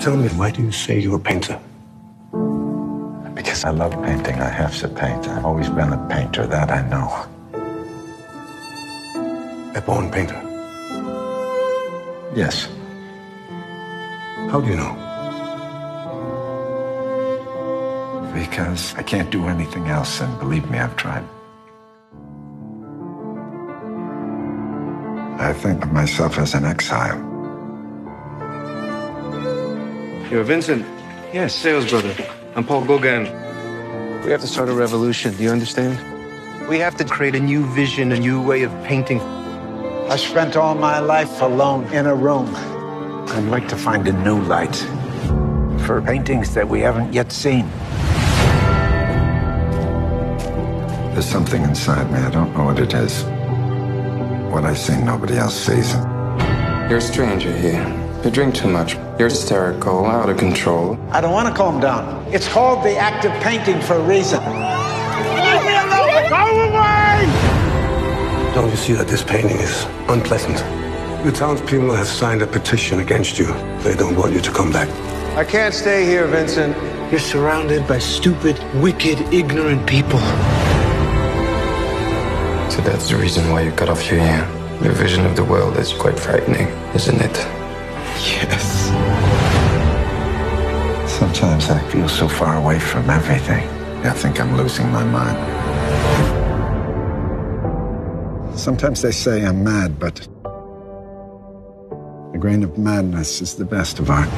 Tell me, why do you say you're a painter? Because I love painting. I have to paint. I've always been a painter, that I know. A born painter. Yes. How do you know? Because I can't do anything else, and believe me, I've tried. I think of myself as an exile. You're Vincent. Yes, sales brother. I'm Paul Gauguin. We have to start a revolution. Do you understand? We have to create a new vision, a new way of painting. I spent all my life alone in a room. I'd like to find a new light for paintings that we haven't yet seen. There's something inside me. I don't know what it is. What I see, nobody else sees. You're a stranger here. You drink too much. You're hysterical, out of control. I don't want to calm down. It's called the act of painting for a reason. Leave me alone! Go away! Don't you see that this painting is unpleasant? The townspeople have signed a petition against you. They don't want you to come back. I can't stay here, Vincent. You're surrounded by stupid, wicked, ignorant people. So that's the reason why you cut off your ear. Your vision of the world is quite frightening, isn't it? Yes. Sometimes I feel so far away from everything. I think I'm losing my mind. Sometimes they say I'm mad, but a grain of madness is the best of art.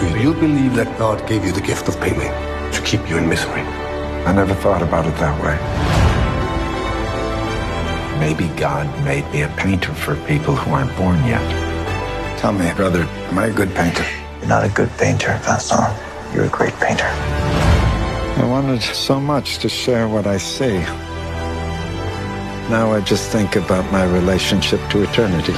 Do you believe that God gave you the gift of painting to keep you in misery? I never thought about it that way. Maybe God made me a painter for people who aren't born yet. Tell me, brother, am I a good painter? You're not a good painter, Vincent. You're a great painter. I wanted so much to share what I see. Now I just think about my relationship to eternity.